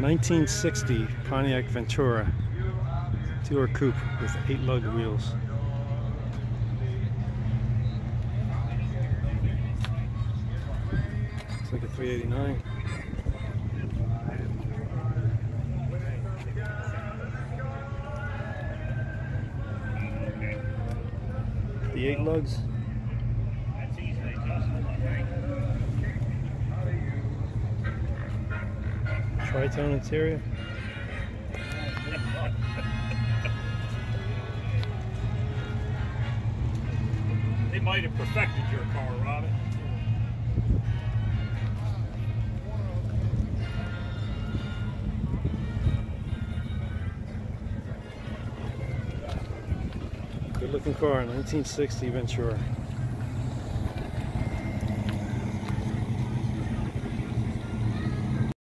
1960 Pontiac Ventura two-door coupe with eight lug wheels. Looks like a 389. The eight lugs. Tritone interior. They might have perfected your car, Robin. Good looking car, 1960 Ventura.